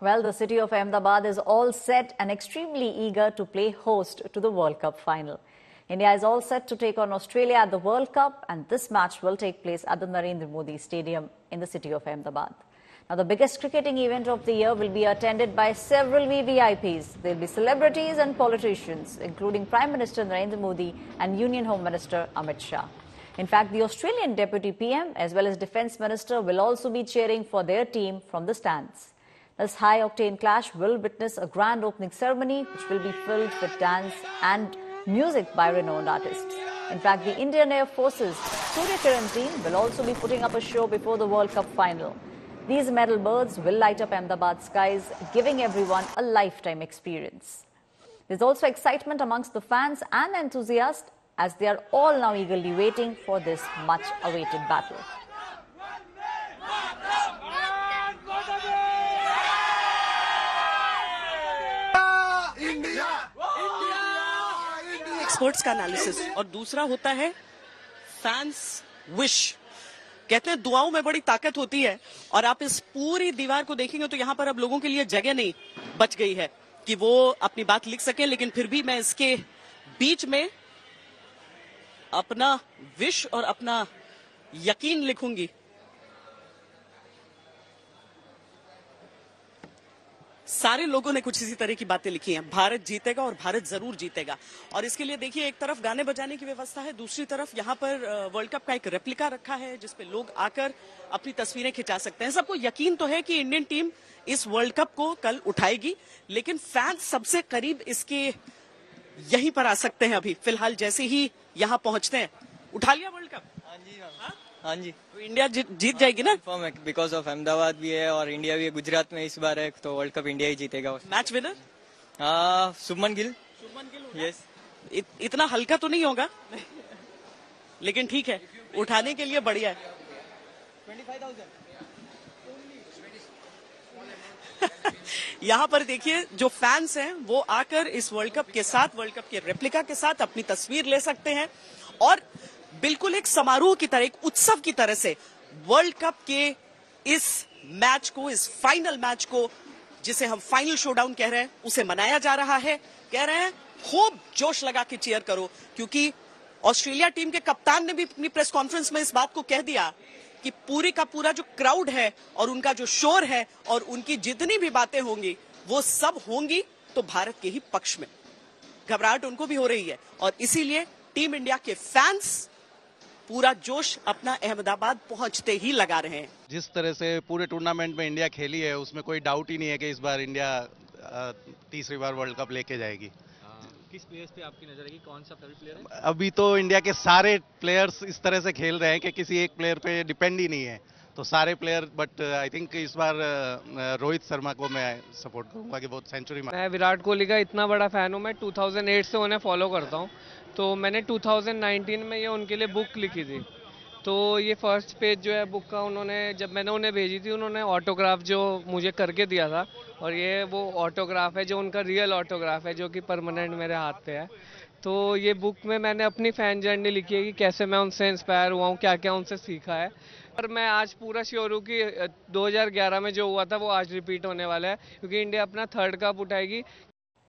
Well, the city of Ahmedabad is all set and extremely eager to play host to the World Cup final. India is all set to take on Australia at the World Cup, and this match will take place at the Narendra Modi Stadium in the city of Ahmedabad. Now, the biggest cricketing event of the year will be attended by several VVIPs. There will be celebrities and politicians, including Prime Minister Narendra Modi and Union Home Minister Amit Shah. In fact, the Australian Deputy PM as well as Defence Minister will also be cheering for their team from the stands. This high octane clash will witness a grand opening ceremony which will be filled with dance and music by renowned artists. In fact, the Indian Air Force's Surya Kiran team will also be putting up a show before the World Cup final. These medal birds will light up Ahmedabad skies, giving everyone a lifetime experience. There's also excitement amongst the fans and enthusiasts as they are all now eagerly waiting for this much awaited battle. Experts का analysis और दूसरा होता है fans wish कहते हैं, दुआओं में बड़ी ताकत होती है और आप इस पूरी दीवार को देखेंगे तो यहाँ पर अब लोगों के लिए जगह नहीं बच गई है कि वो अपनी बात लिख सके, लेकिन फिर भी मैं इसके बीच में अपना विश और अपना यकीन लिखूँगी। सारे लोगों ने कुछ इसी तरह की बातें लिखी हैं। भारत जीतेगा और भारत ज़रूर जीतेगा। और इसके लिए देखिए, एक तरफ़ गाने बजाने की व्यवस्था है, दूसरी तरफ़ यहाँ पर वर्ल्ड कप का एक रेप्लिका रखा है जिसपे लोग आकर अपनी तस्वीरें खिंचा सकते हैं। सबको यकीन तो है कि इंडियन टीम इस वर्ल्ड कप को कल उठाएगी, लेकिन फैंस सबसे करीब इसके यहीं पर आ सकते हैं अभी। फ़िलहाल जैसे ही यहाँ पहुँचते हैं। उठा लिया वर्ल्ड कप हाँ। जी हाँ जी। तो इंडिया जीत जाएगी ना? फॉर्म है बिकॉज़ ऑफ़ अहमदाबाद भी है और इंडिया भी है गुजरात में इस बार है तो वर्ल्ड कप इंडिया ही जीतेगा match winner Shubman Gill. Shubman Gill yes इत, इतना हल्का तो नहीं होगा? लेकिन ठीक है उठाने के लिए बढ़िया है। यहाँ पर देखिए जो फैंस हैं वो आकर इस वर्ल्ड कप के साथ वर्ल्ड कप के रेप्लिका के साथ अपनी तस्वीर ले सकते हैं। और बिल्कुल एक समारोह की तरह, एक उत्सव की तरह से वर्ल्ड कप के इस मैच को, इस फाइनल मैच को, जिसे हम फाइनल शोडाउन कह रहे हैं, उसे मनाया जा रहा है। कह रहे हैं, खूब जोश लगा के चेयर करो, क्योंकि ऑस्ट्रेलिया टीम के कप्तान ने भी अपनी प्रेस कॉन्फ्रेंस में इस बात को कह दिया कि पूरी का पूरा जो क्राउड है और उनका जो शोर है और उनकी जितनी भी बातें होंगी, वो सब होंगी तो भारत के ही पक्ष में। घबराहट उनको भी हो रही है और इसीलिए टीम इंडिया के फैंस पूरा जोश अपना अहमदाबाद पहुँचते ही लगा रहे हैं। जिस तरह से पूरे टूर्नामेंट में इंडिया खेली है उसमें कोई डाउट ही नहीं है कि इस बार इंडिया तीसरी बार वर्ल्ड कप लेके जाएगी। किस प्लेयर्स पे आपकी नज़र है कि कौन सा फेवरेट प्लेयर है? अभी तो इंडिया के सारे प्लेयर्स इस तरह से खेल रहे हैं कि किसी एक प्लेयर पे डिपेंड ही नहीं है। तो सारे प्लेयर बट आई थिंक इस बार रोहित शर्मा को मैं सपोर्ट करूँगा कि बहुत सेंचुरी मैं विराट कोहली का इतना बड़ा फ़ैन हूँ मैं 2008 से उन्हें फॉलो करता हूँ। तो मैंने 2019 में ये उनके लिए बुक लिखी थी। तो ये फ़र्स्ट पेज जो है बुक का उन्होंने, जब मैंने उन्हें भेजी थी, उन्होंने ऑटोग्राफ जो मुझे करके दिया था, और ये वो ऑटोग्राफ है जो उनका रियल ऑटोग्राफ है, जो कि परमानेंट मेरे हाथ पे है। तो ये बुक में मैंने अपनी फ़ैन जर्नी लिखी है कि कैसे मैं उनसे इंस्पायर हुआ हूँ क्या क्या उनसे सीखा है। पर मैं आज पूरा श्योर हूँ कि 2011 में जो हुआ था, वो आज रिपीट होने वाला है, क्योंकि इंडिया अपना थर्ड कप उठाएगी।